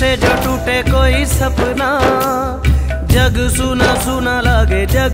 से जो टूटे कोई सपना। जग सुना सुना लागे जग।